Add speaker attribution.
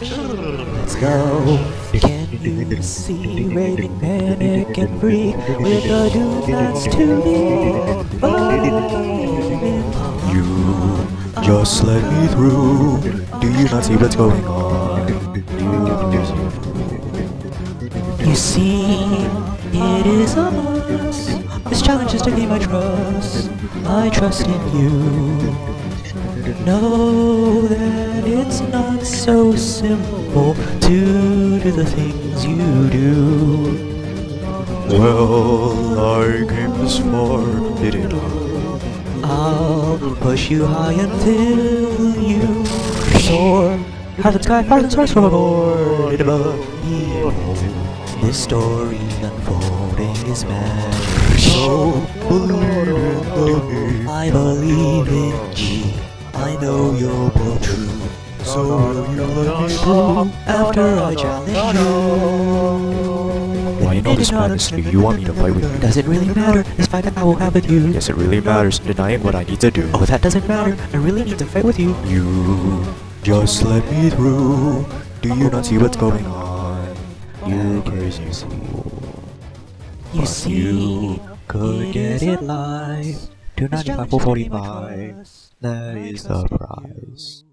Speaker 1: Let's go. Can you see raving panic and freak with the that's too deep?
Speaker 2: You just let me through. Do you not see what's going on?
Speaker 1: You see, it is a must. This challenge is to gain my trust. I trust in you. Not so simple to do the things you do.
Speaker 2: Well, I came this far, didn't I?
Speaker 1: I'll push you high until you soar. How the sky falls and soars overboard above me. This story unfolding is magic.
Speaker 2: So believe in
Speaker 1: I believe in G. I know you're both true.
Speaker 2: So will you let me?
Speaker 1: After I challenge you.
Speaker 2: Why you know this madness? Do you want me to fight with you?
Speaker 1: Does it really matter? This fight that I will have with you.
Speaker 2: Yes, it really matters. Denying what I need to do.
Speaker 1: Oh, that doesn't matter. I really need to fight with you.
Speaker 2: You just let me through. Do you not see what's going on? You crazy fool.
Speaker 1: You
Speaker 2: But
Speaker 1: see,
Speaker 2: you could get it live.
Speaker 1: must.
Speaker 2: Two
Speaker 1: This
Speaker 2: ninety five
Speaker 1: challenge
Speaker 2: for
Speaker 1: is to
Speaker 2: forty
Speaker 1: gain my
Speaker 2: five.
Speaker 1: trust.
Speaker 2: That
Speaker 1: I
Speaker 2: is the prize.